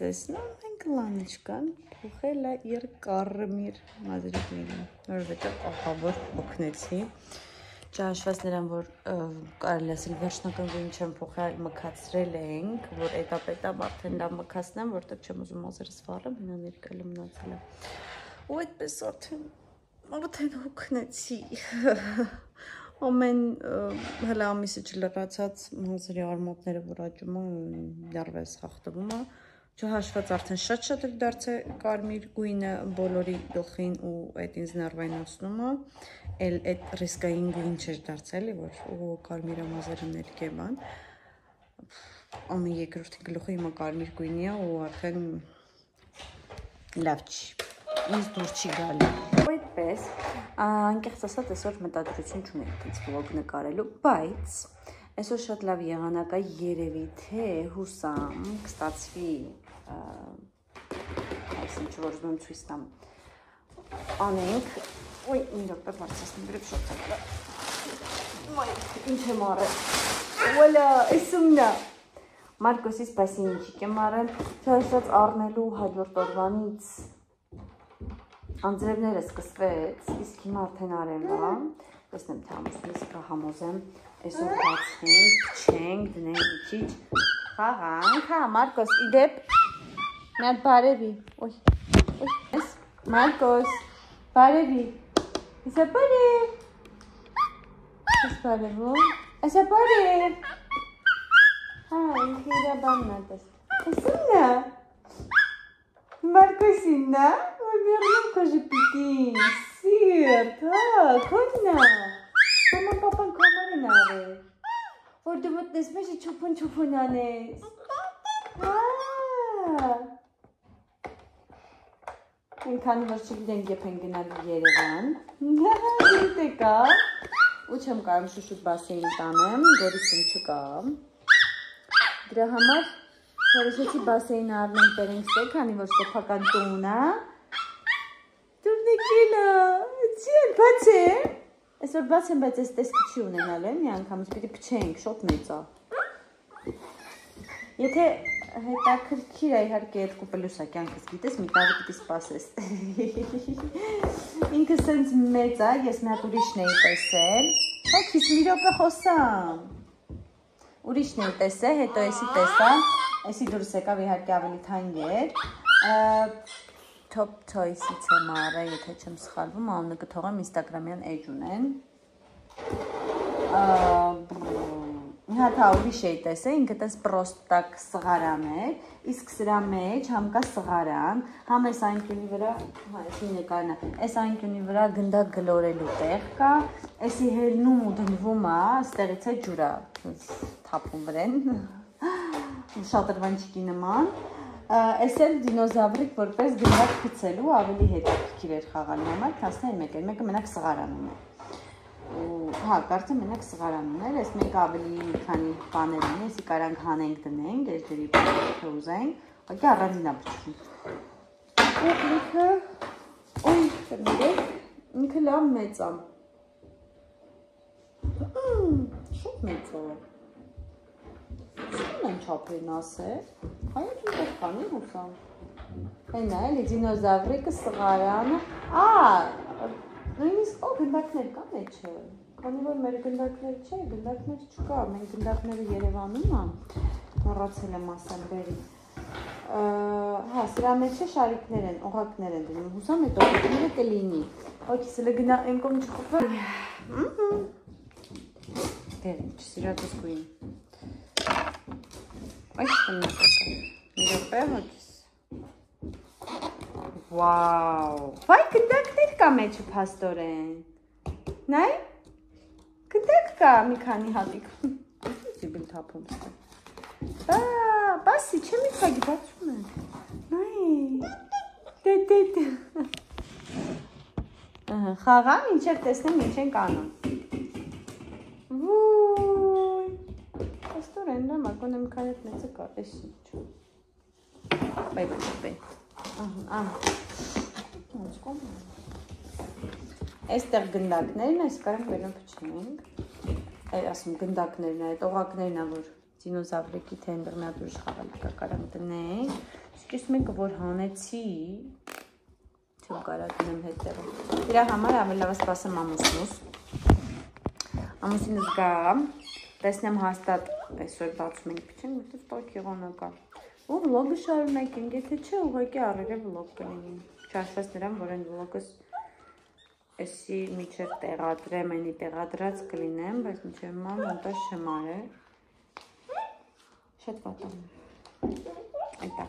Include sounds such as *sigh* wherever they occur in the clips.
տեսնում ենք լանիչկան փոխել է իր կարմիր մազրիկներին, որովհետև ահավոր օգնեցի։ Ճաշված նրան, որ կարելի ասել վերջնական գույն չեմ փոխել, մքացրել ենք, որ էտապ-էտապ արդեն դա մքացնեմ, որտեղ չեմ ուզում մազերս վառեմ, հենա ներկայել մնացել է։ Ու այդպես արդեն արդեն օգնեցի։ *laughs* Ամեն հələ ամիսը չլրացած հազարի արմատները որ աճում է, դարվես հաղթվում է։ Չհաշված արդեն շատ-շատ էլ դարձե կարմիր գույնը բոլորի գլխին ու այդ ինձ նարվայնացնում է։ Էլ այդ ռիսկային գույն չէր դարձել, որ ու կարմիր ամազերը ներկեման։ Ամեն երկրորդի գլուխը հիմա կարմիր գույնի է ու արդեն լավ չի ինձ դուր չի գալի։ Այդպես, անկեղծ ասած, այսօր մտադրություն չունեմ այդպես վլոգ նկարելու, բայց այսօր շատ լավ եղանակ է երևի թե հուսամ կստացվի այսինչ որ զում ցույց տամ անենք ոյ մի րոպե բարձրացնեմ գրեփ շոթը մայ ինչ եմ արել Ոլա, էսումնա Մարկոսի սպասի ինչիկ եմ արել, չհաշված առնելու հաջորդ օրվանից Անձրևները սկսվեց, իսկ հիմա արդեն արել է։ Տեսնեմ թե ամուսնուս կհամոզեմ, այսօր բացենք, փչենք, դնենք քիչ խաղանք, հա, Մարկոս, իդեպ Մեր բարևի։ Ոյ։ Ոյ։ Ես Մարկոս։ Բարևի։ Իսա բարև։ Ես բարևում։ Իսա բարև։ Հա, ինքը իր բանն է դες։ Իսնա։ Մարկոսինա, ոյ մերնում քոժի պիկին։ Սիրտ, հա, քոննա։ Մամա, պապան կամարին արել։ Որ դու մտնես մեջը չոփոն չոփոն անես։ Ինքան որ չգիտենք երբ են գնալու Երևան։ Գիտեք, ու չեմ կարող շուշուտ բասեին տանեմ, գորիսում չկա։ Դրա համար որոշեցի բասեին առնենք բերենք ստե, քանի որ սեփական տուն է։ Տուրնիկինը, ցին բաց է։ Այսօր բաց եմ, բայց այս տեսքը չի ունենալ է, մի անգամ պիտի փչենք, շոտ մեծ է։ Եթե հետաքրքիր է իհարկե այդ կուպելուսա կյանքս գիտես, մի տարի պիտի սպասես։ *laughs* Ինքը սենց մեծ է, ես մի հատ ուրիշն էի տեսել։ Հոգիս մի րոպե խոսամ։ Ուրիշն էի տեսել, հետո էսի տեսա, էսի դուրս եկավ իհարկե ավելի թանկ էր Top Choice-ից եմ արել, եթե չեմ սխալվում, անունը կթողեմ Instagram-յան էջ ունեն։ Հա թա ուրիշ էի տեսել, ինքը տես պրոստակ սղարան է, իսկ սրա մեջ համ կա սղարան, համ էս այնքյունի վրա, հա էս մի նկարն է, էս այնքյունի վրա գնդակ գլորելու տեղ կա, էսի հելնում ու դնվում է, ստեղից է ջուրա, թափում վրեն, *laughs* շատրվանչիկի նման, Այս էլ դինոզավրիկ որպես գնդակ գցելու ավելի հետաքրքիր էր խաղալու համար, քանսն մեկ էր, մեկը մենակ սղարանում է։ Ու հա, կարծեմ մենակ սղարանում էր, այս մեկը ավելի մի քանի բաներ ունի, էսի կարանք հանենք դնենք, այս ջրի բանը ուզենք, ուղղակի առանձին ապրում։ Ու ինքը ոյ, կներեք, ինքը լավ մեծ է։ Շուտ մեծ է։ Ինչ են չափերն ասել։ Հայոց ուտեղ կանի հուսամ։ Հենա էլի դինոզավրիկը սղարանը։ Ա, նույնիսկ օ գնդակներ կա մեջը։ Քանի որ մեր գնդակներ չէ, գնդակներ չկա, մենք գնդակները Երևանում ա։ Մոռացել եմ ասել բերի։ Հա, սրա մեջ է շարիկներ են, օղակներ են դնում։ Հուսամ այդ օղակները կլինի։ Ոքի սելը գնա չխփվի։ Ահա։ Դեր, չսիրած գույն։ Այս տննակը։ Մի րոպե հոքիս։ Վաու։ Վայ գնդակներ կա մեջը փաստորեն։ Նայ։ Գնդակ կա մի քանի հատիկ։ Զիբիլ թափում ստե։ Բա, բասի չեմ իքագի բացում է։ Նայ։ Դե դե դե։ Ահա, խաղամ ինչեր տեսնեմ ինչ են կանում։ Ստորեն նամա, կոնե մի քանի մեծը կա, էս ինչ։ Բայ բե։ Ահա, ահա։ Ոնց կոմ։ Այստեղ գնդակներն, այս կարանք վերում փչնենք։ Այ ասում գնդակներն, այդ օղակներն ա որ դինոզավրիկի թե այնտեղ մի հատ ուրիշ խաղալիք կա կարանք դնենք։ ճիշտ մեկը որ հանեցի, չեմ կարա գնեմ հետևը։ Դրա համար ավելի լավ սպասեմ ամուսնուս։ Ամուսինս գա, տեսնեմ հաստատ այսօր բացում ենք փչեն, որտեղ տոք եղանակա։ Ու վլոգը շարունակենք, եթե չէ, ուղղակի առերը վլոգ կլինի։ Չհաշված նրան, որ այն վլոգս էսի միջև տեղադրեմ, այնի տեղադրած կլինեմ, բայց միջև մա մոնտաժ չեմ արել։ Շատ վատ եմ։ Այդա։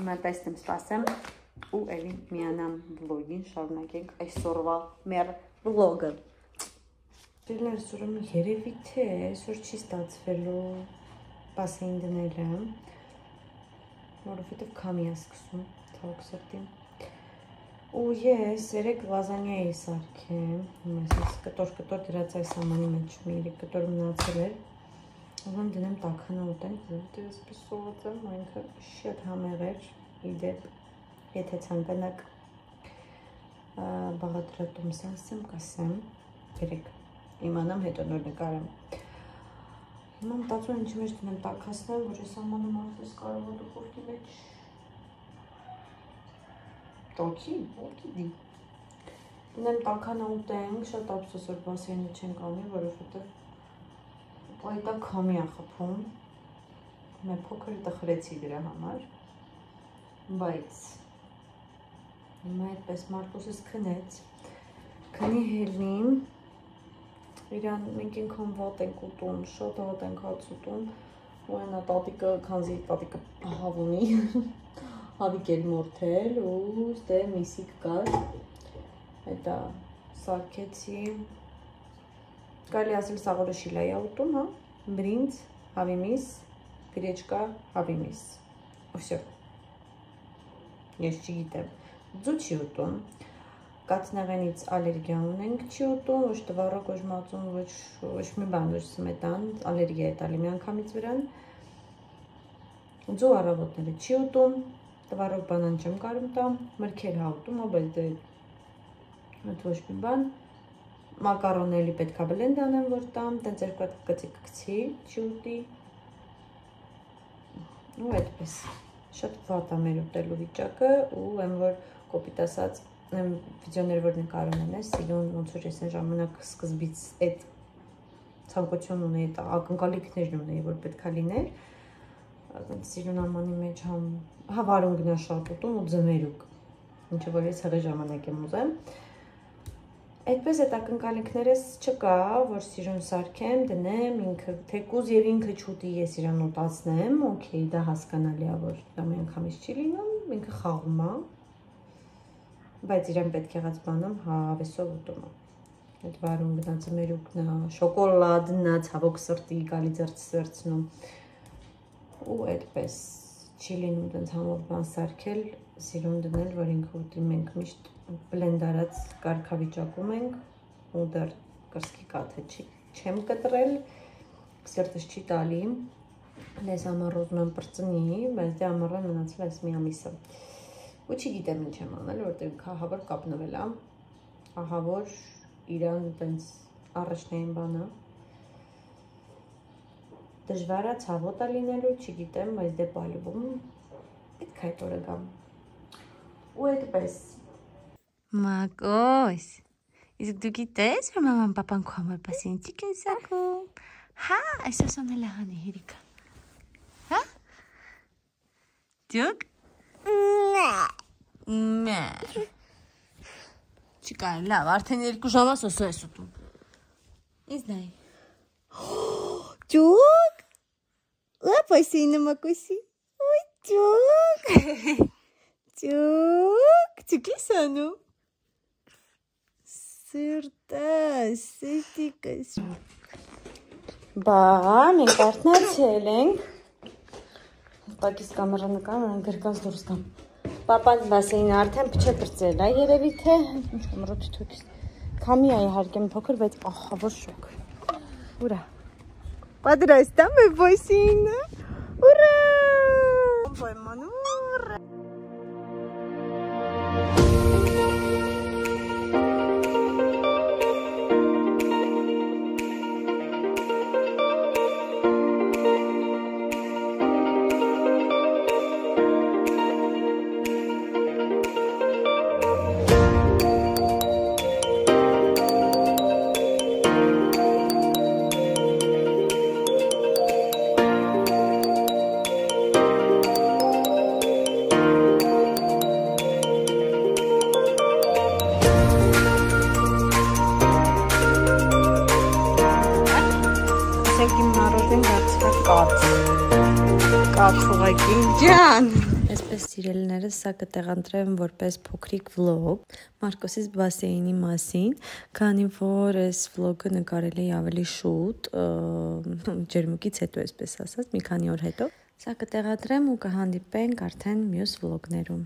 Հիմա տեսնեմ, սպասեմ ու էլի միանամ վլոգին, շարունակենք այսօրվա մեր վլոգը։ Դերներ սուրում երևի թե այսօր չի ստացվելու բասեին դնելը, որովհետև քամի է սկսում, թող սրտին։ Ու ես երեք լազանյա էի սարքեմ, այսպես կտոր-կտոր դրած այս ամանի մեջ մի երեք կտոր մնացել էր։ Ուրեմն դնեմ տաքանա ուտենք, որովհետև այսպես սոված եմ, այնքը շատ համեղ էր, իդեպ եթե ցանկանաք բաղադրատում սասեմ կասեմ, գրեք, իմանամ հետո նոր նկարեմ։ Հիմա մտածում ինչի մեջ դնեմ տակասնել, որ ես ամանում արդես կարող է դուպորքի մեջ տոքի, ոտի դի։ Դնեմ տականա ուտենք, շատ ափսոս որ բասենը չենք անի, որովհետև այդա քամի է խփում։ Մե փոքր տխրեցի դրա համար։ Բայց Հիմա այդպես Մարկոսս քնեց։ Քնի հելնիմ։ Իրան մենք ինքան վատ ենք ուտում, շատ վատ ենք հաց ուտում։ Ու այնա տատիկը, քանզի տատիկը ահավ *laughs* հավիկել մորթել ու ստե միսիկ կար։ Հետա սարքեցի։ Կարելի ասել սա որը շիլայա ուտում, հա։ Բրինձ, հավի միս, գրեչկա, հավի միս։ Всё։ Ես չգիտեմ։ Ձու չի ուտում։ Կացնեղենից ալերգիա ունենք, չի ուտում, ոչ տվարոկ, ոչ մածուն, ոչ ոչ մի բան, ոչ սմետան, ալերգիա է տալի միանգամից վրան։ Ձու առավոտները չի ուտում, տվարок բանան չեմ կարում տամ, մրգեր հա ուտում, բայց դե այդ ոչ մի բան մակարոնելի պետքա բլենդ անեմ, որ տամ, տենց երկու հատ կծիկ կցի, չի ուտի։ Ու այդպես շատ վատ է մեր ուտելու վիճակը ու այն որ կոպիտ ասած վիդեոներ որ նկարում են, ես սիրուն ոնց որ ես այն ժամանակ սկզբից այդ ցանկություն ունեի, ակնկալիքներն ունեի, որ պետքա լիներ։ Այդ սիրուն ամանի մեջ համ հավարուն գնա շատ ուտում ու ձմերուկ։ Ինչը որ ես հղի ժամանակ եմ ուզեմ։ Այդպես այդ ակնկալիքներս չկա, որ սիրուն սարքեմ, դնեմ, ինքը թեկուզ եւ ինքը չուտի, ես իրան ուտացնեմ, օքեյ, դա հասկանալի է, որ դա մի անգամից չի լինում, ինքը խաղում է, բայց իրեն պետք եղած բանամ հավեսով ուտում եմ։ Այդ վարուն գնացը մերուկնա, շոկոլադնա, ցավոք սրտի գալի ձերց սերցնում։ Ու այդպես չի լինում տենց համով բան սարքել, սիրուն դնել, որ ինքը ուտի մենք միշտ բլենդ արած կարգավիճակում ենք ու դեռ կրսկի կաթը չեմ կտրել, սրտս չի տալի։ Ես ամառոզում եմ պրծնի, բայց դե ամառը մնացել այս մի ամիսը ու չգիտեմ ինչ եմ անել, որտեղ քահավոր կապնվել ա։ Ահա որ իրան տենց առաջնային բանը դժվար է ցավոտ է լինելու, չգիտեմ, բայց դե բալվում պետք է այդ օրը գամ։ Ու այդպես։ Մակոս։ Իսկ դու գիտես, որ մաման papan քո համար պասենտիկ են սարքում։ Հա, այսօր սոնել է հանի հերիկա։ Հա? Դուք Մեր։ Չկա, լավ, արդեն երկու ժամա սոսո ես ուտում։ Ինձ նայ։ *gasps* Ճուկ։ Լապոսի նմակոսի։ Ոյ ճուկ։ Ճուկ, ճուկի սանու։ Սիրտս, սիրտիկս։ Բա, մենք արթնացել ենք։ Պակիս կամերա նկարում, գրկած դուրս կամ։ Պապան բասեինը արդեն փչե կրծել է, երևի թե ամրոց թոքիս։ Քամի է իհարկե փոքր, բայց ահա որ շոկ։ Ուրա։ Padrões também foi sim, né? Hurra! Foi, mano? Ուղակի ջան։ Այսպես սիրելիներս սա կտեղանտրեմ որպես փոքրիկ վլոգ Մարկոսից բասեինի մասին, քանի որ այս վլոգը նկարել էի ավելի շուտ, ջերմուկից հետո, այսպես ասած, մի քանի օր հետո։ Սա կտեղադրեմ ու կհանդիպենք արդեն մյուս վլոգներում։